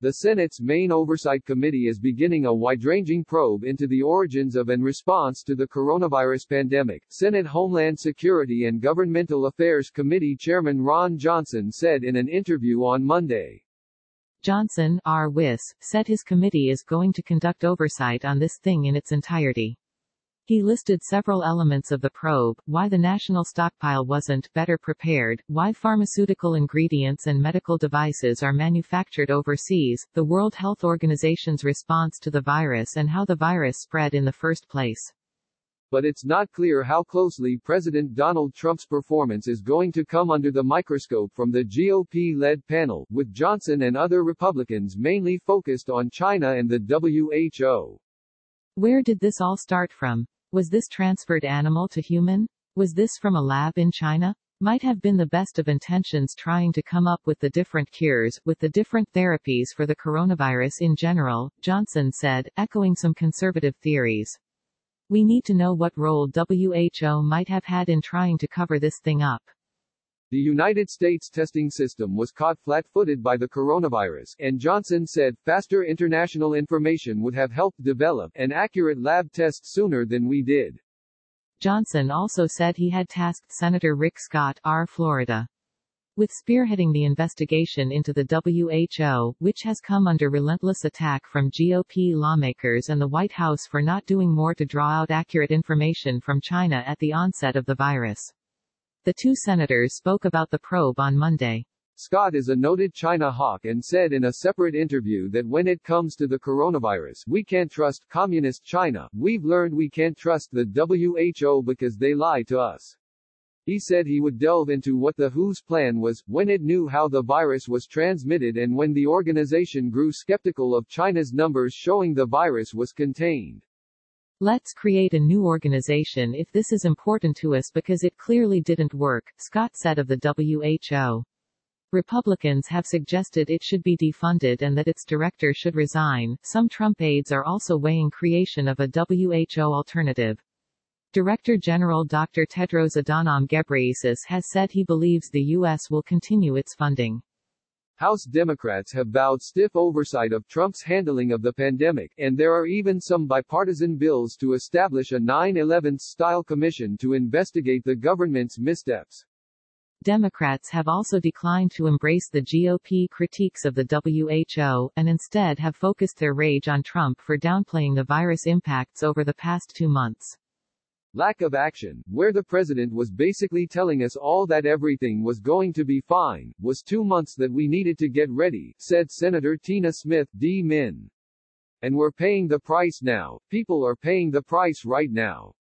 The Senate's main oversight committee is beginning a wide-ranging probe into the origins of and response to the coronavirus pandemic. Senate Homeland Security and Governmental Affairs Committee Chairman Ron Johnson said in an interview on Monday. Johnson, R. Wiss, said his committee is going to conduct oversight on this thing in its entirety. He listed several elements of the probe, why the national stockpile wasn't better prepared, why pharmaceutical ingredients and medical devices are manufactured overseas, the World Health Organization's response to the virus and how the virus spread in the first place. But it's not clear how closely President Donald Trump's performance is going to come under the microscope from the GOP-led panel, with Johnson and other Republicans mainly focused on China and the WHO. Where did this all start from? Was this transferred animal to human? Was this from a lab in China? Might have been the best of intentions trying to come up with the different cures, with the different therapies for the coronavirus in general, Johnson said, echoing some conservative theories. We need to know what role WHO might have had in trying to cover this thing up. The United States testing system was caught flat-footed by the coronavirus, and Johnson said, faster international information would have helped develop an accurate lab test sooner than we did. Johnson also said he had tasked Senator Rick Scott, R. Florida, with spearheading the investigation into the WHO, which has come under relentless attack from GOP lawmakers and the White House for not doing more to draw out accurate information from China at the onset of the virus. The two senators spoke about the probe on Monday. Scott is a noted China hawk and said in a separate interview that when it comes to the coronavirus, we can't trust communist China. We've learned we can't trust the WHO because they lie to us. He said he would delve into what the WHO's plan was, when it knew how the virus was transmitted and when the organization grew skeptical of China's numbers showing the virus was contained. Let's create a new organization if this is important to us because it clearly didn't work, Scott said of the WHO. Republicans have suggested it should be defunded and that its director should resign. Some Trump aides are also weighing creation of a WHO alternative. Director General Dr. Tedros Adhanom Ghebreyesus has said he believes the U.S. will continue its funding. House Democrats have vowed stiff oversight of Trump's handling of the pandemic, and there are even some bipartisan bills to establish a 9-11-style commission to investigate the government's missteps. Democrats have also declined to embrace the GOP critiques of the WHO, and instead have focused their rage on Trump for downplaying the virus impacts over the past two months. Lack of action, where the president was basically telling us all that everything was going to be fine, was two months that we needed to get ready, said Senator Tina Smith, D. Min. And we're paying the price now, people are paying the price right now.